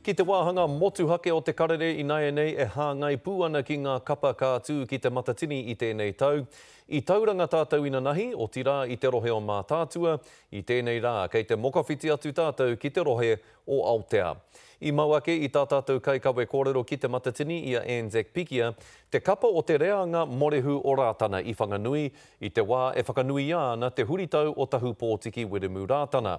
Ki te wāhanga motuhake o te karere ināianei e hāngai pū ana ki ngā kapa ka tū ki Te Matatini i tēnei tau. I Tauranga tātou inanahi, otirā i te rohe o Mātaatua, i tēnei rā kei te mokawhiti atu tātou ki te rohe o Aotea. I mau ake i tā tātou kaikawe kōrero ki Te Matatini i a Anzac Pikia, te kapa o te reanga morehu o Rātana i Whanganui, i te wā e whakanuia ana te huritau o Tahupōtiki Wiremu Rātana.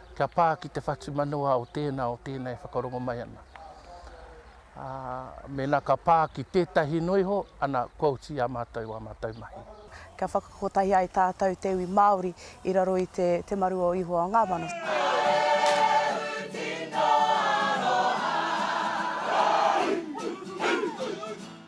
kia pā ki te whatumanawa o tēnā, o tēnā e whakarongo mai ana. Ā, mēnā ka pā ki tētahi noa iho, ana, kua oti i a mātou ā mātou mahi. Kia whakakotahi ai tātou te iwi Māori i raro i te, te maru o Ihowa o ngā mano.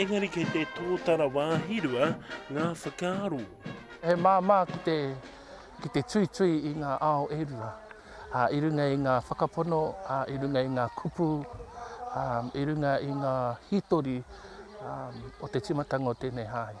Engari kei te tōtara wāhi rua ngā whakaaro. He māmā ki te, ki te tuitui i ngā ao e rua, ā, i runga i ngā whakapono, ā, i runga i ngā kupu, ā, i runga i ngā hītori, ā, o te tīmatanga o tēnei hāhi.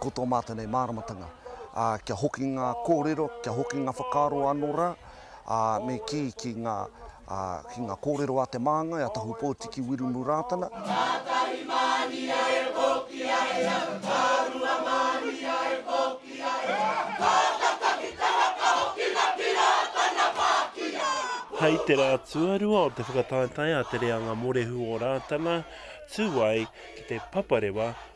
Ko tō mātou nei māramatanga, kia hoki ngā kōrero, kia hoki ngā whakaaro anō rā, me kī ki ngā kōrero a Te Māngai, a Tahu Pōtiki, Wiremu Rātana. Ngātahi mānia e hoki ai au, Ngārua mānia e hoki ai au, Ka tata ki te aha, ka hoki rā ki Rātana whākia. Hei te rā tuarua o te whakataetae a Te Reanga Morehu o Rātana, tū ai ki te paparewa